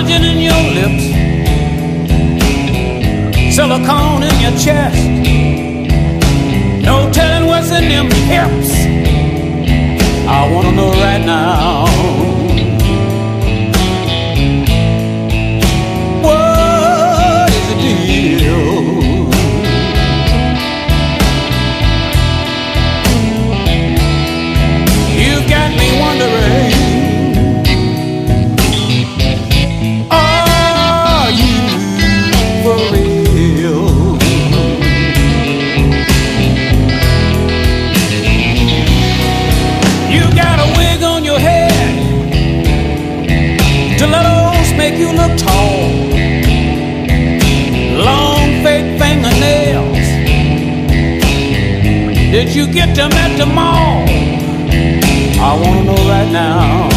collagen in your lips, silicone in your chest. No telling what's in them hips. Make you look tall. Long fake fingernails. Did you get them at the mall? I wanna know right now.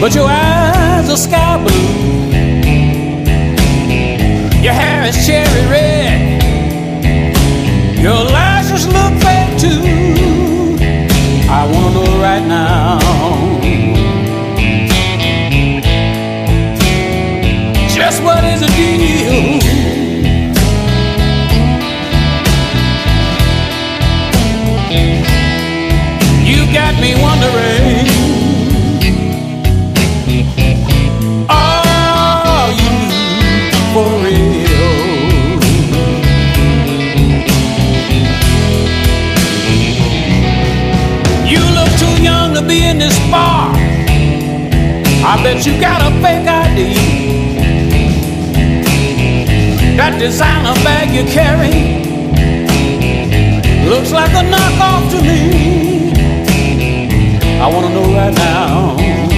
But your eyes are sky blue. Your hair is cherry red. Your lashes look fake too. I know right now. Just what is the to be in this bar. I bet you got a fake ID. That designer bag you carry looks like a knockoff to me. I wanna know right now.